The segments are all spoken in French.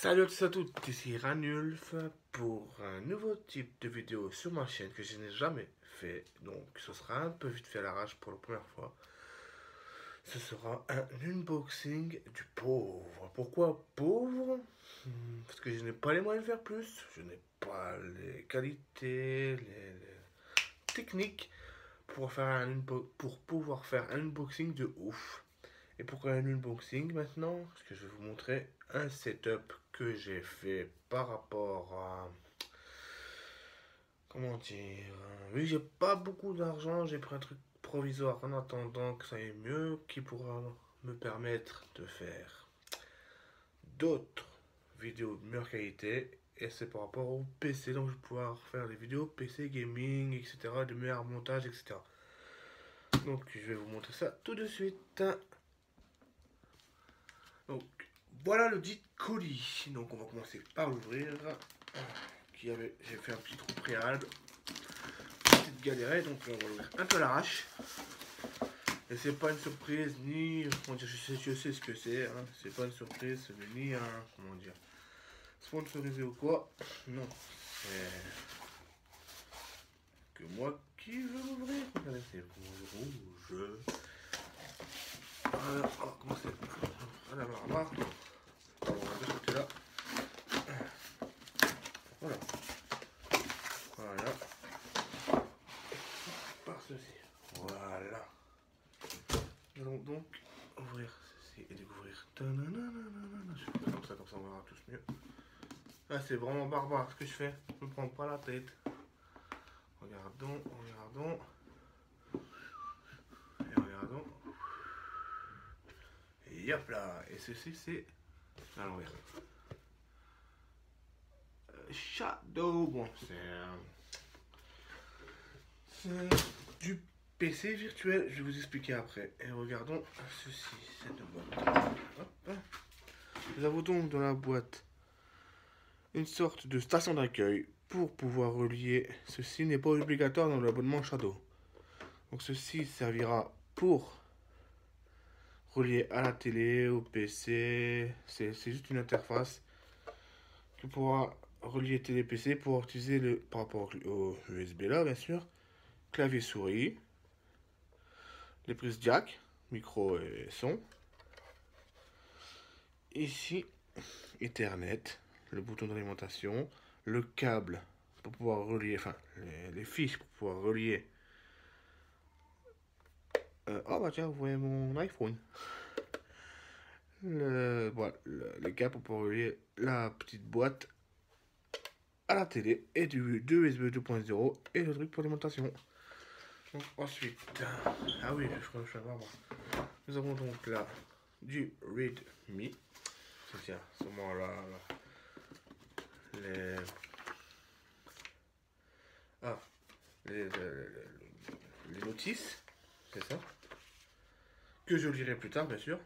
Salut à tous et à toutes, ici Ranulf pour un nouveau type de vidéo sur ma chaîne que je n'ai jamais fait. Donc ce sera un peu vite fait à l'arrache pour la première fois. Ce sera un unboxing du pauvre. Pourquoi pauvre? Hmm, Parce que je n'ai pas les moyens de faire plus. Je n'ai pas les qualités, les, techniques pour, faire un, pour pouvoir faire un unboxing de ouf. Et pourquoi un unboxing maintenant? Parce que je vais vous montrer un setup que j'ai fait par rapport à... Comment dire Oui, j'ai pas beaucoup d'argent, j'ai pris un truc provisoire en attendant que ça aille mieux, qui pourra me permettre de faire d'autres vidéos de meilleure qualité. Et c'est par rapport au PC, donc je vais pouvoir faire des vidéos PC gaming, etc., de meilleur montage, etc. Donc je vais vous montrer ça tout de suite. Donc voilà le dit colis. Donc on va commencer par l'ouvrir. J'ai fait un petit trou préalable. Petite galérette, donc on va l'ouvrir un peu l'arrache. Et c'est pas une surprise ni, comment dire, je sais, sais ce que c'est. Hein. C'est pas une surprise, ni un, comment dire, sponsorisé ou quoi? Non, que moi qui veux l'ouvrir. Regardez, c'est rouge. Alors, on va. Voilà, voilà. Voilà. Voilà. Par ceci. Voilà. Nous allons donc ouvrir ceci et découvrir. Je vais comme ça, comme ça on verra tous mieux. Ah, c'est vraiment barbare ce que je fais. Je me prends pas la tête. Regardons, regardons. Et regardons. Et là. Et ceci, c'est à l'envers. Shadow. Bon, c'est du PC virtuel. Je vais vous expliquer après. Et regardons ceci, cette boîte. Nous avons donc dans la boîte une sorte de station d'accueil pour pouvoir relier. Ceci n'est pas obligatoire dans l'abonnement Shadow. Donc ceci servira pour relier à la télé, au PC. C'est juste une interface qui pourra relier télé-PC pour utiliser le, par rapport au USB là, bien sûr, clavier souris, les prises jack, micro et son. Ici, Ethernet, le bouton d'alimentation, le câble pour pouvoir relier, enfin, les, fiches pour pouvoir relier. Oh bah tiens, vous voyez mon iPhone. Le, voilà, le, le câble pour relier la petite boîte à la télé et du 2 USB 2.0 et le truc pour l'alimentation. Donc ensuite, ah oui, je crois que je vais voir. Nous avons donc là du Readme. C'est sûrement là, là, les ah les, les, les notices, c'est ça? Que je lirai plus tard, bien sûr.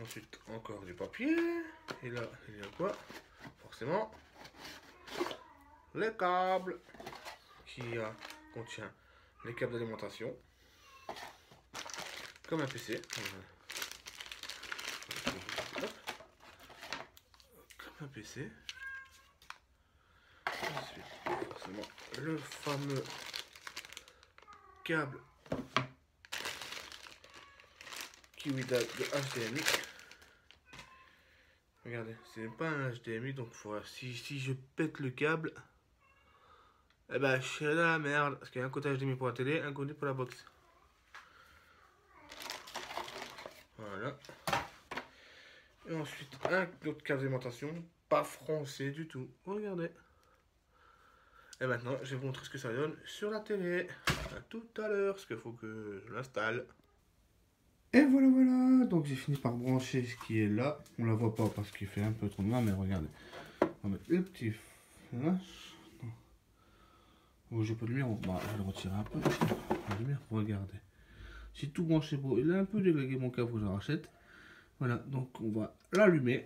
Ensuite, encore du papier. Et là, il y a quoi? Forcément, les câbles qui euh, contient les câbles d'alimentation comme un PC comme un PC ensuite forcément le fameux câble Kiwi de HDMI regardez c'est pas un HDMI donc si, je pète le câble eh ben, je suis dans la merde. Parce qu'il y a un côté HDMI pour la télé, un côté pour la box. Voilà. Et ensuite, un autre câble d'alimentation. Pas français du tout. Regardez. Et maintenant, je vais vous montrer ce que ça donne sur la télé. A tout à l'heure, parce qu'il faut que je l'installe. Et voilà, voilà. Donc, j'ai fini par brancher ce qui est là. On la voit pas parce qu'il fait un peu trop noir, mais regardez. On va mettre le petit flash. Oh, j'ai pas de lumière, bah, je vais le retirer un peu. La lumière, regardez. J'ai tout branché beau. Il a un peu dégagé mon câble, je rachète. Voilà, donc on va l'allumer.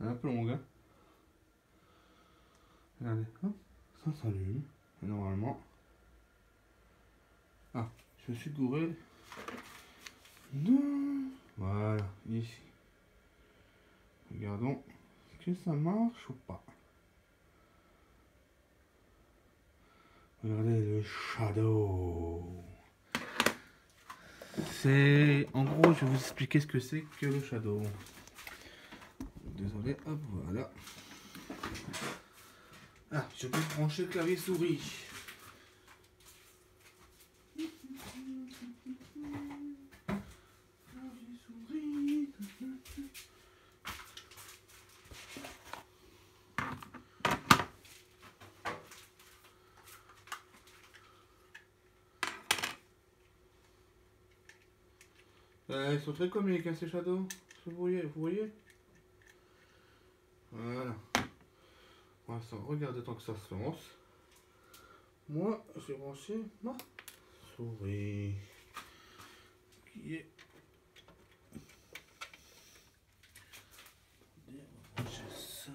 Un peu long, hein. Regardez, ça s'allume. Normalement. Ah, je me suis gouré. Non. Voilà, ici. Regardons que ça marche ou pas? Regardez le shadow. C'est... En gros, je vais vous expliquer ce que c'est que le shadow. Désolé, hop, voilà. Ah, je peux brancher clavier souris. Ils sont très comiques, hein, ces shadows. Vous voyez, vous voyez Voilà. Pour l'instant, regardez tant que ça se lance. Moi, j'ai branché ma souris. Qui est... On va brancher ça.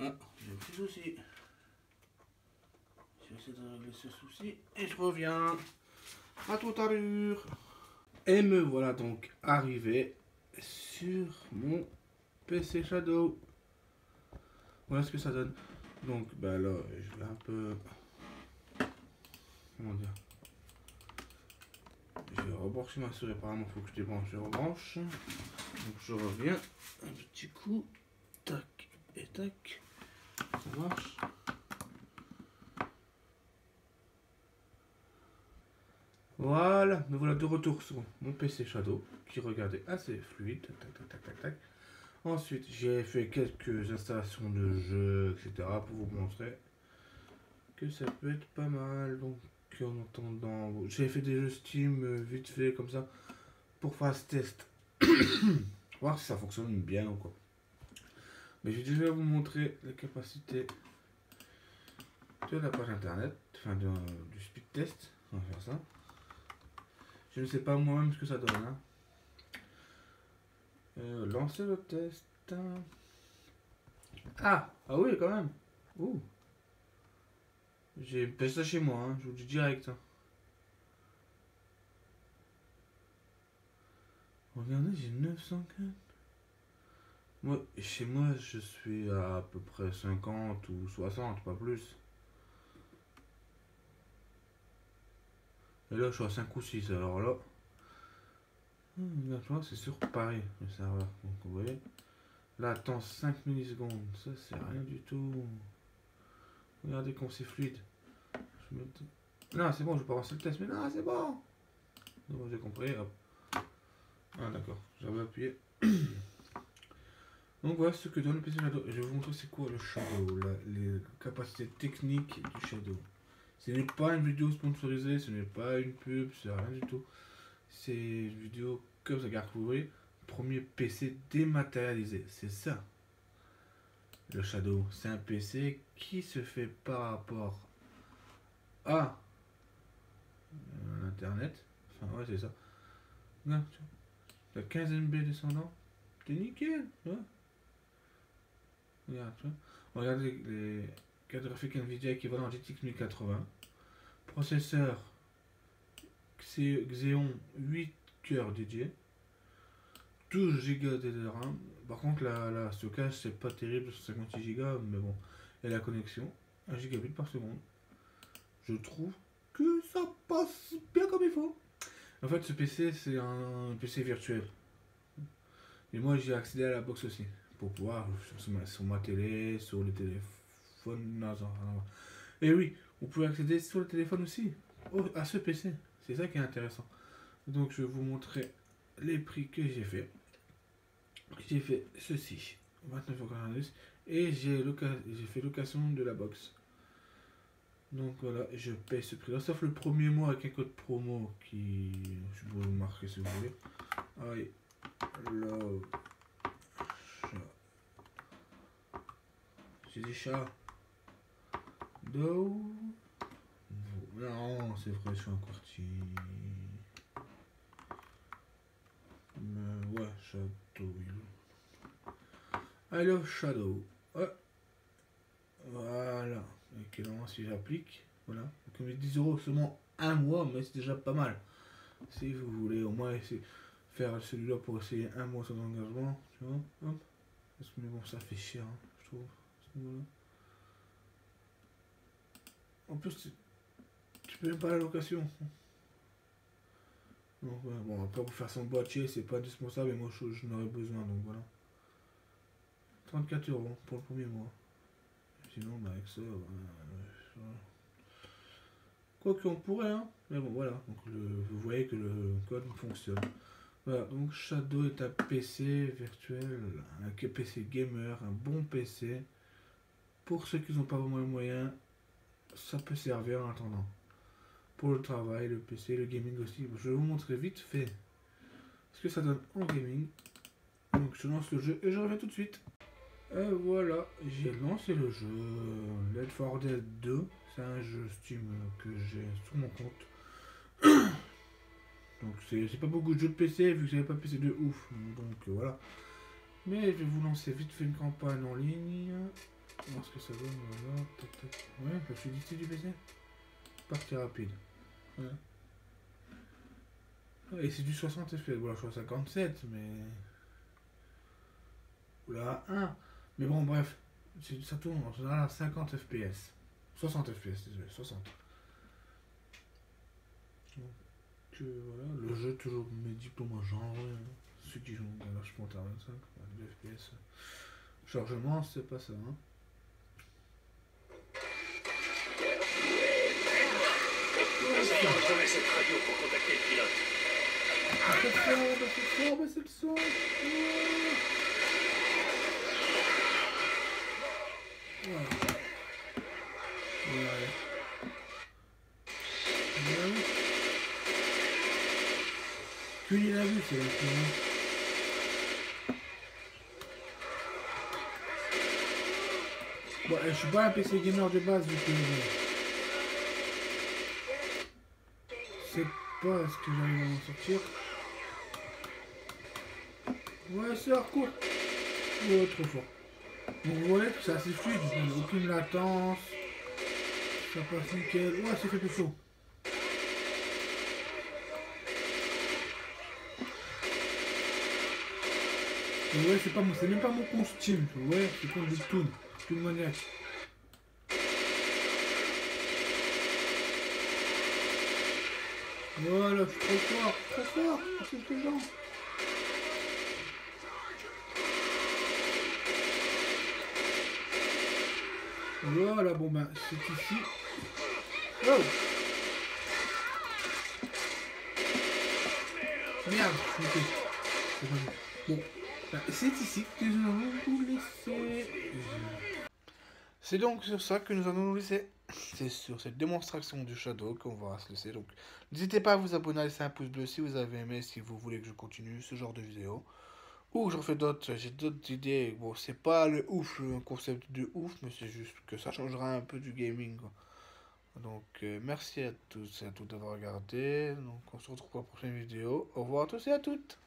Ah, j'ai un petit souci. Je vais essayer de régler ce souci et je reviens. À tout à l'heure. Et me voilà donc arrivé sur mon PC Shadow. Voilà ce que ça donne. Donc, bah là, je vais un peu. Comment dire Je vais rebrancher ma souris. Apparemment, faut que je débranche, je rebranche. Donc, je reviens. Un petit coup. Tac et tac. Ça marche. Voilà, me voilà de retour sur mon PC Shadow qui regardait assez fluide. Ensuite, j'ai fait quelques installations de jeux, etc. pour vous montrer que ça peut être pas mal. Donc, en attendant, j'ai fait des jeux Steam euh, vite fait comme ça pour faire ce test. Voir si ça fonctionne bien ou quoi. Mais je vais déjà vous montrer les capacités de la page internet, enfin du speed test. On va faire ça. Je ne sais pas moi-même ce que ça donne. Hein. Euh, lancer le test. Ah, ah oui, quand même. Ouh. J'ai fait ça chez moi, hein. je vous dis direct. hein. Regardez, j'ai 904. Moi, chez moi, je suis à à peu près 50 ou 60, pas plus. Et là, je suis à 5 ou 6, alors là. Hmm, c'est sur Paris, le serveur. Donc, vous voyez. Là, attends 5 millisecondes. Ça, c'est rien du tout. Regardez comme c'est fluide. Je Non, c'est bon, je peux avancer le test, mais non, c'est bon. Donc, j'ai compris, hop. Ah, d'accord, j'avais appuyé. Donc, voilà ce que donne le PC Shadow. Je vais vous montrer c'est quoi le Shadow, les capacités techniques du Shadow. Ce n'est pas une vidéo sponsorisée, ce n'est pas une pub, c'est rien du tout. C'est une vidéo comme ça, voyez, premier PC dématérialisé, c'est ça. Le Shadow, c'est un PC qui se fait par rapport à euh, Internet. Enfin, ouais, c'est ça. Regarde. La 15 MB descendant, t'es nickel. Regarde, tu vois. Regarde les, les cartes graphiques Nvidia équivalent GTX 1080. Processeur Xe- Xeon 8 cœurs dédiés. 12 Go de RAM. Par contre, la, la stockage, c'est pas terrible, 56 Go, mais bon. Et la connexion, 1 gigabit par seconde. Je trouve que ça passe bien comme il faut. En fait, ce PC, c'est un PC virtuel. Et moi, j'ai accédé à la box aussi. Pour pouvoir, sur ma, sur ma télé, sur le téléphone. Et oui, vous pouvez accéder sur le téléphone aussi au- à ce PC. C'est ça qui est intéressant. Donc, je vais vous montrer les prix que j'ai fait. J'ai fait ceci, 29,90 et j'ai fait location de la box. Donc voilà, je paye ce prix-là, sauf le premier mois avec un code promo qui, je vais vous marquer si vous voulez. I love. J'ai dit Non, c'est vrai, je suis un quartier. Mais ouais, Shadow. Love Shadow. Ouais. Voilà. Et que là, si j'applique. Voilà. Comme 10 euros seulement un mois, mais c'est déjà pas mal. Si vous voulez au moins essayer faire celui-là pour essayer un mois sans engagement, tu vois. Parce que mais bon, ça fait cher, hein, je trouve. En plus, tu, peux même pas la location. Donc, bon, après, pour faire son boîtier, c'est pas indispensable et moi, je, n'aurais besoin, donc voilà. 34 euros pour le premier mois. Sinon, bah, avec ça, bah, quoi qu'on pourrait, hein. Mais bon, voilà. Donc, vous voyez que le code fonctionne. Voilà, donc Shadow est un PC virtuel, un PC gamer, un bon PC. Pour ceux qui n'ont pas vraiment les moyens, ça peut servir en attendant. Pour le travail, le PC, le gaming aussi. Je vais vous montrer vite fait ce que ça donne en gaming. Donc je lance le jeu et je reviens tout de suite. Et voilà, j'ai lancé le jeu Led 4 Dead 2. C'est un jeu Steam que j'ai sur mon compte. Donc c'est pas beaucoup de jeux de PC vu que j'avais pas PC de ouf. Donc voilà. Mais je vais vous lancer vite fait une campagne en ligne. Voir ce que ça donne. Voilà. Ouais, suis d'ici du PC. Partie rapide. Et c'est du 60 FPS. Voilà, je suis à 57, mais. Oula, 1. Mais bon, bref. Ça tourne en général à 50 FPS. 60 FPS, désolé, 60. Donc, euh, voilà, le jeu toujours mes diplômes en genre. Ceux qui jouent à à 25, 2 FPS. Chargement, c'est pas ça. Hein. Cette radio pour contacter le pilote. c'est fort, c'est le son. Que il a vu, c'est la Bon, je suis pas un PC gamer de base vu que pas ce que j'arrive à m'en sortir. Ouais, c'est court. Ouais, trop fort. Donc vous voyez que c'est assez fluide, aucune latence. Ça passe nickel. Ouais, c'est fait plus chaud. ouais, c'est même pas mon compte ouais, c'est compte de Toon, Toon Maniac. Voilà, je suis trop fort, trop fort, c'est ce genre. Voilà, bon ben, c'est ici. Oh Merde, ok. Bon, ben, c'est ici que nous allons vous laisser. C'est donc sur ça que nous allons nous laisser. C'est sur cette démonstration du Shadow qu'on va se laisser. Donc, n'hésitez pas à vous abonner, à laisser un pouce bleu si vous avez aimé, si vous voulez que je continue ce genre de vidéo. Ou je refais d'autres, j'ai d'autres idées. Bon, c'est pas le ouf, un concept de ouf, mais c'est juste que ça changera un peu du gaming. Donc, euh, merci à tous et à toutes d'avoir regardé. Donc, on se retrouve pour la prochaine vidéo. Au revoir à tous et à toutes.